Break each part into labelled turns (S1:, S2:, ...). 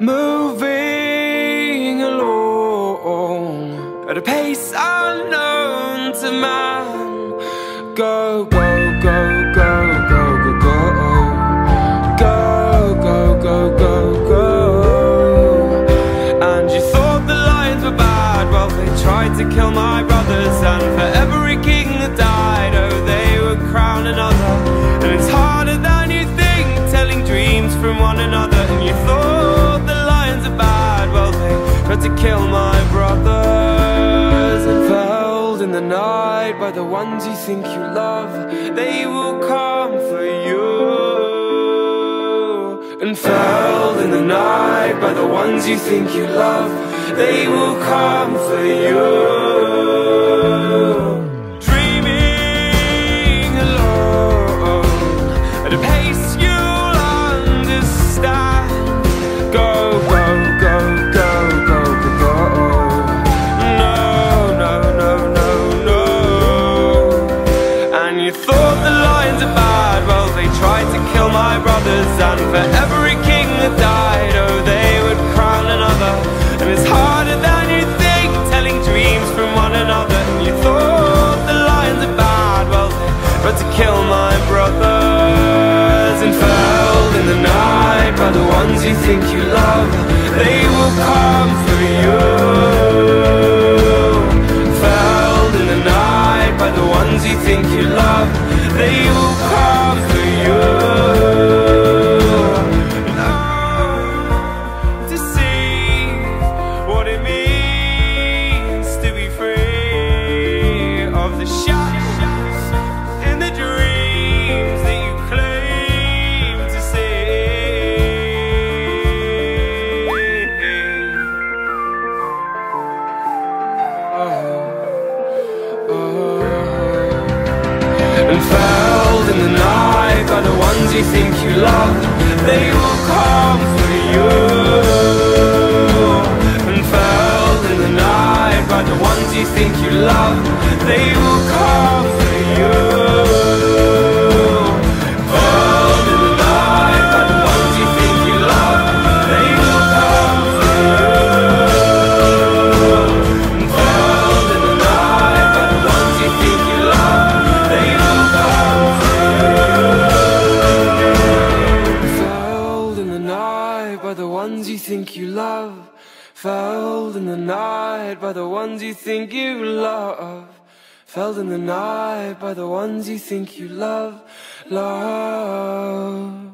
S1: moving along at a pace unknown to man. Go, go, go, go, go, go, go. Go, go, go, go, go. And you thought the lions were bad, well, they tried to kill my brothers. And for my brothers. And felled in the night by the ones you think you love, they will come for you. And felled in the night by the ones you think you love, they will come for you. In the night by the ones you think you love, they will come for you. Felled in the night by the ones you think you love, they will come think you love, they will come for you. And felled in the night by the ones you think you love, they will come ones you think you love. Felled in the night by the ones you think you love, love.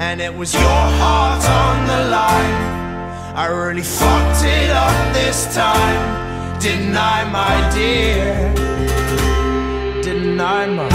S2: And it was your heart on the line I really fucked it up this time Didn't I, my dear? Didn't I, my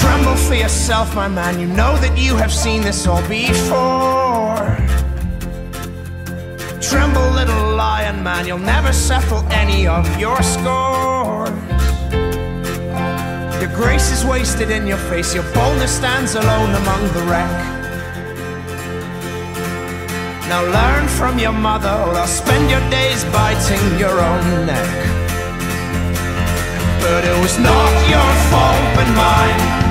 S2: Tremble for yourself, my man. You know that you have seen this all before. Tremble, little lion man. You'll never settle any of your scores. Your grace is wasted in your face. Your boldness stands alone among the wreck. Now learn from your mother, or else spend your days biting your own neck. But it was not your fault but mine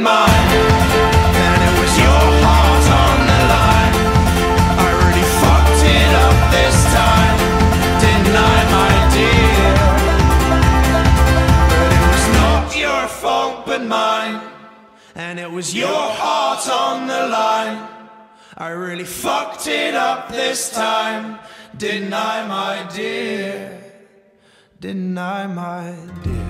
S2: and mine. And it was your heart on the line. I really fucked it up this time, Deny, my dear? But it was not your fault, but mine. And it was your heart on the line. I really fucked it up this time, my dear? My dear?